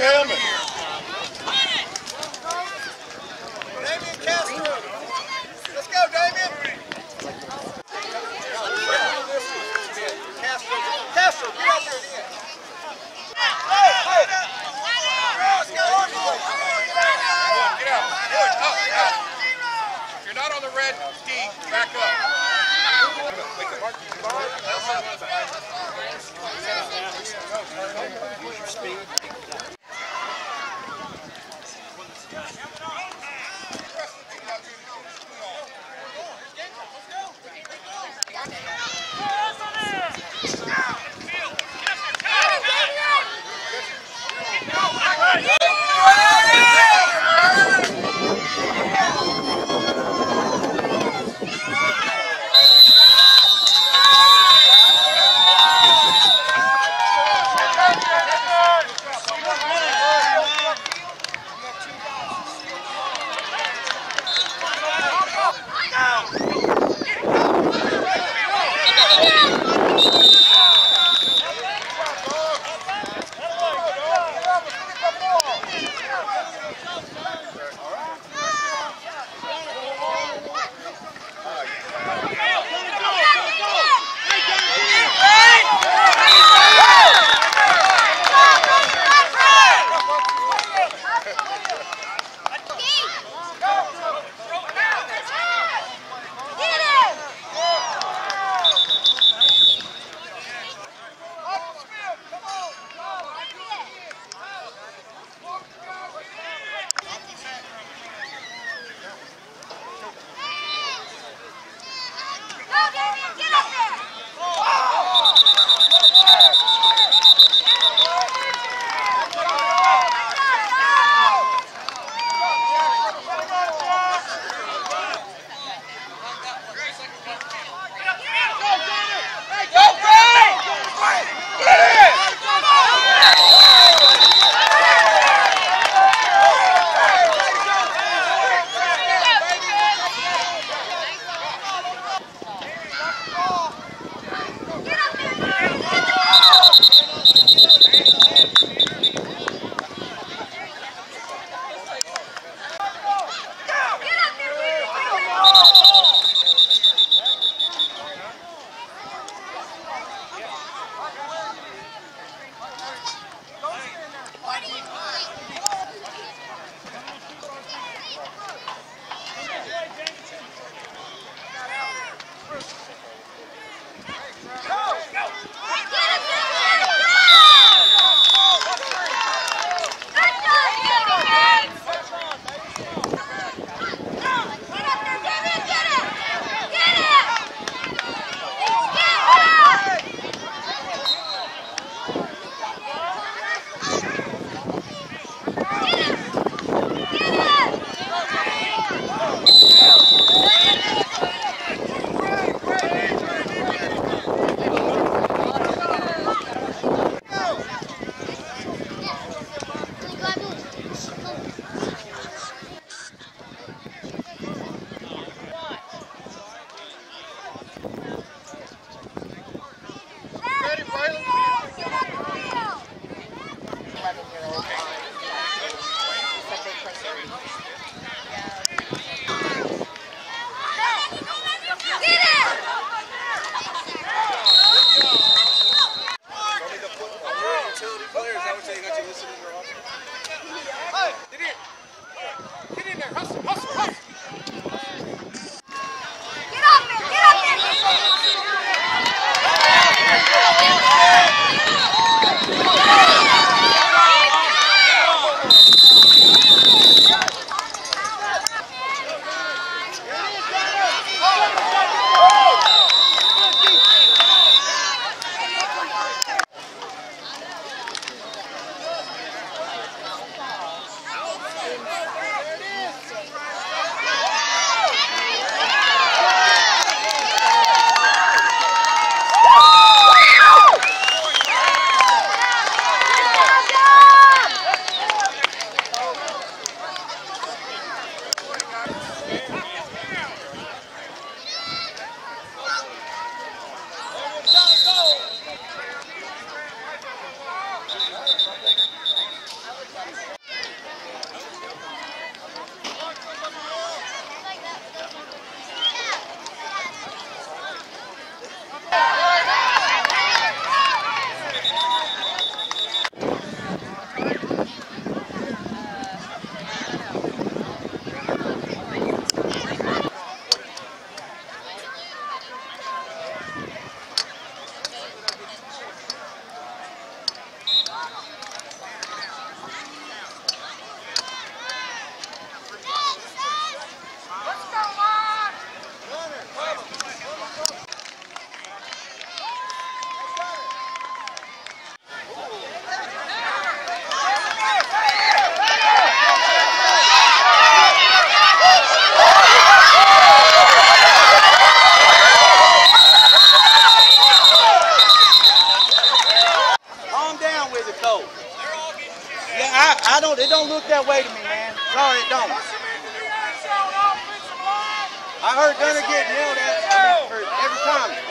Kelman. Damien Castro. Let's go, Damien. Castro, get out there again. Hey, up, out. If. Speed. Thank you. That way to me, man. Sorry, it don't. I heard Gunner getting yelled at I mean, for every time.